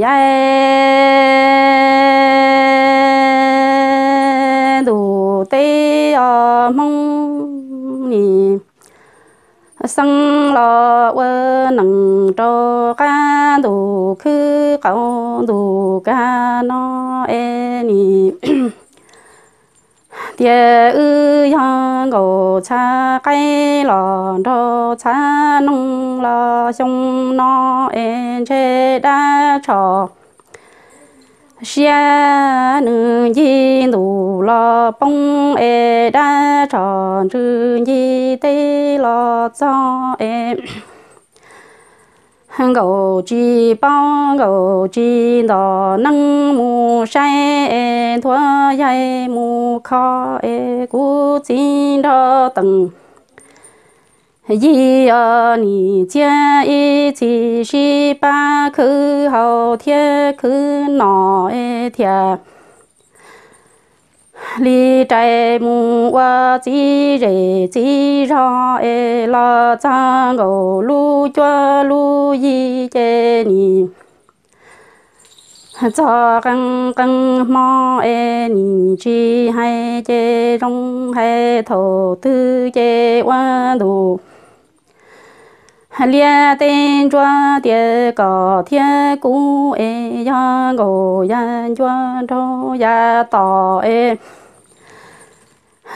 ya đủ tê ở ờ, mong nhỉ sang lo vơ nặng cho ca, đủ khứ cầu, đủ ca nó e nhỉ địa ư yang gỗ cha cây lò cho cha nông lò sông nó en chê đa trò xia nữ di đủ lò bông e đa trò chữ di tê lò cho em gầu chi bao gầu chi đỏ nâng mù say e thua dây mù khó e cú chi đỏ tầng. Yi ở ni chia y chi ba khứ hậu thiên khứ nọ e thiệt li trai mu wa chi re chi ra e la cha go lu chua lu yi che ni. Cho căng căng mo e ni chi hay che rong hay thổ tư che wa đủ lia tên cho tia có tia cũ e ya ngô ya cho cho ya tỏ e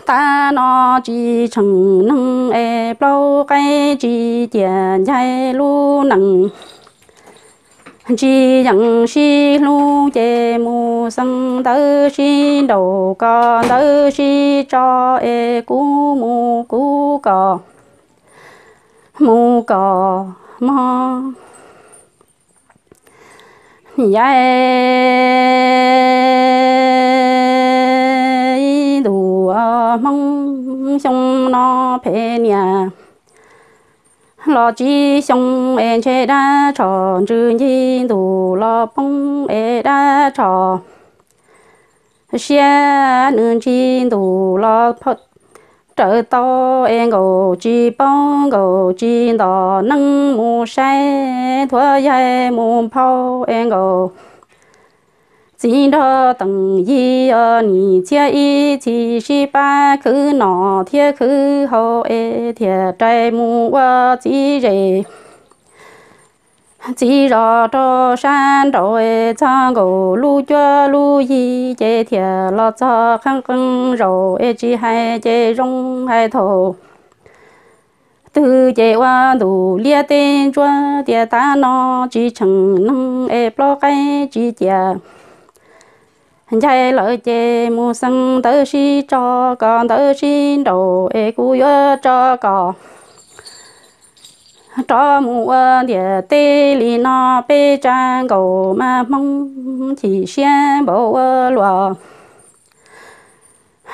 ta nó chỉ chẳng nâng e bao cái chỉ tiền dài lu nâng chỉ chẳng si lu chê mu sang tớ si đầu con tớ si cho e cú mu cú cò mu cò mo ya đủ mong sông nó phê nhà lo chi sông em chế đa trò chữ nhi đủ lo bông e đa trò. Xia nương chi đủ lo phật trở to em gồ chi bông gồ chi đỏ nâng mù say thua dây mù phao em gồ chỉ đó tầng y ở nì chia y chỉ si ba cứ nọ thiê cứ hậu e thiê trái mù wa chỉ rể chỉ rõ cho san rồi cha gỗ lu cho lu y chế thiệt lo cho khăn khăn rồi e chỉ hai chế rong hai thổ. Từ chế qua đủ lia tên cho tiệt ta nó chỉ chẳng năng e lo cái chỉ tiệt chạy lợi chế mu sang tới si cho, con tới si đồ e cú yo cho con cho mu ờ, địa tê li nó bê trang cầu mà mong chỉ xem bộ ơ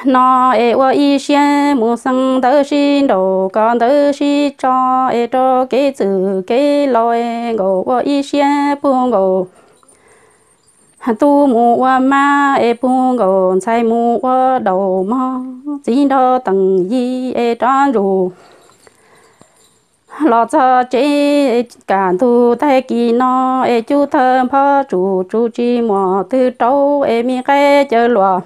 nó ê ô y xem mu sang tớ xin đồ con tớ xin cho ê cho cái chữ cái loi ngô ô y xem buông ngô tu mu wa ma ê pu ngô sai mu wa đầu ma chỉ đó tầng y ê tròn ru lo cho chế cản thu thay kỳ nó e chú thơm phá chủ chú chi mò tư trâu e mi khe chơ lò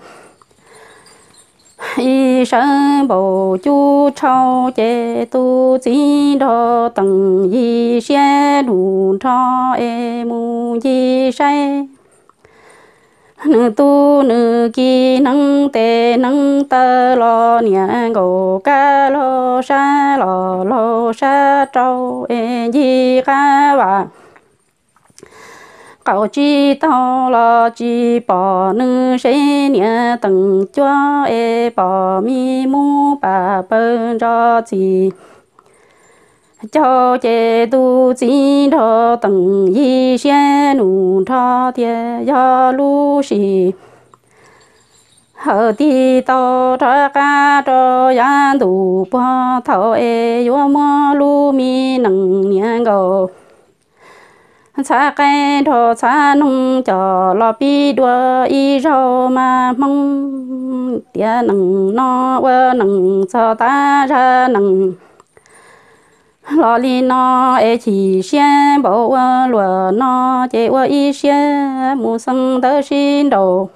y sân bộ chú trâu chế tu chí đó tầng y xe đủ cho e mu y say nữ tu nữ kỳ năng tê năng tơ lo nia gồ ca lo sa lo lo sa trâu e di ca và cậu chi tao lo chi bỏ nữ sẽ nia tầng cho e bỏ mi mu bà bơ cho chi cho chế tu chỉ thọ tầng y xe nụ thọ thiê do lu sĩ hở ti to thọ ca cho yan tu pa thọ e yo ma lu mi nằng nian go cha cái thọ cha nung cho lo bi đua y rau mà mong. Tia nằng no vơ nằng cho ta ra nằng lo li nó e chỉ xiên bộ wa lúa nó chế wa y xiên mu sân tơ xin đồ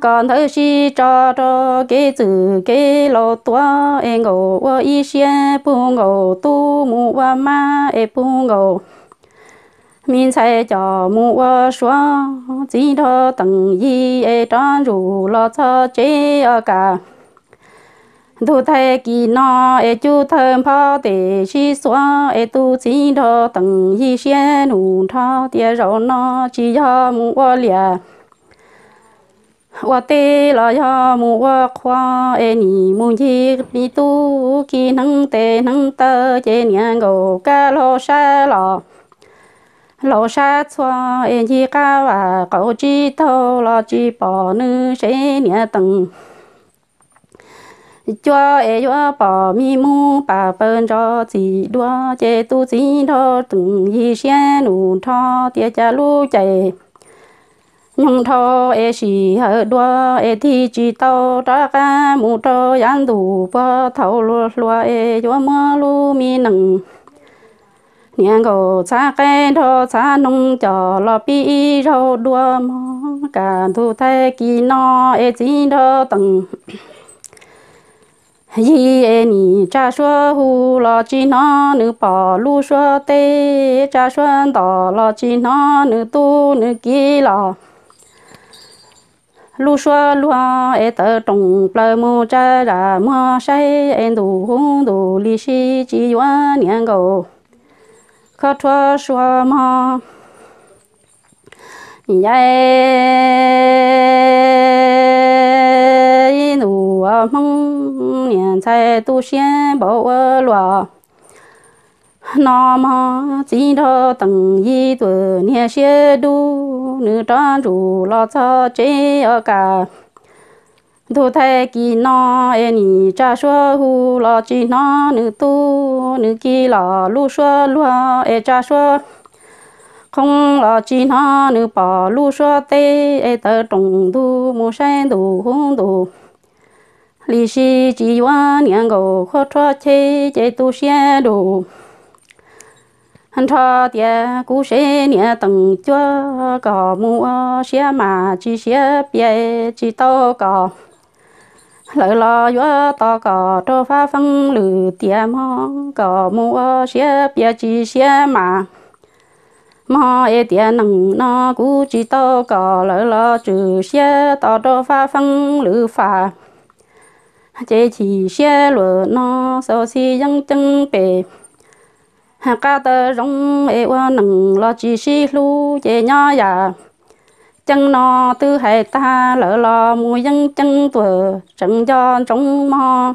còn thơ si cho cho cái chữ cái lô tua e ngô wa y xiên bu ngô tu mu wa ma e bu ngô mình sẽ cho mu wa xóa chỉ đó tầng y e tròn rủ lo cho chế ở cả thu thay kỳ nó e chú thơm phá để chi xóa e tu chỉ đó tầng y xe nụ thao tia rau nó chỉ cho mu wa lìa. Wa tê là cho mu wa khoa e nì mu ji mi tu kỳ năng tê năng tơ chê nhang gồ ca lo xa lò. Lo xa xóa e ji ca và cậu chi thô lo chi bỏ nữ sẽ nhẹ tầng cho e cho bỏ mi mu bà bên cho chỉ đua chế tu chỉ thọ từng y xe nụ thọ tia cha lu chạy nhung thọ e xì hở đua e thi chỉ tao ra ca mu cho yan đủ bơ thầu lúa lúa e cho mơ lu mi nằng. Nhà gò cha cái thọ cha nông cho lo pi rau đua mò cả thu thay kỳ nọ e chỉ thọ từng yi e ni cha shuo hu lo chi na nu pa lu shuo te cha shuan da lo chi na nu tu nu ki la lu shuo lua e tờ tong pla mu cha ra mua say en du hung du li shi chi yuan nian go ka chua shuo ma yai mong nian cai tu xian bảo ơ lúa nó mà chỉ đó từng y tuổi niên xe đu, nữ tròn rủ lo cho chế ở cả. Thu thay kỳ nó e ni cha xua hu lo chi nó nữ tu nữ kỳ lo lu xua lúa e cha xua. Không lo chi nó nữ bỏ lu xua tê e tờ trùng tu mu sen tu hung tu lì xì chỉ wa niang go khó cho chế chế tu xe đồ hắn cho tia cú xe nia từng chúa có mua xe mà chỉ xe bia chỉ to có lợi lo yo to có cho pha phân lử tia mò có mua xe bia chỉ xe mà. Mò e tia nằng nó cú chỉ to có lợi lo trừ xe to cho pha phân lử phà chế chỉ xe lửa nó sau si dân chân bề hà ca tơ rong ế qua nằng lo chỉ si lu chế nhỏ già chân nó tư hệ ta lỡ lo mùi dân chân tuổi chân cho trong mò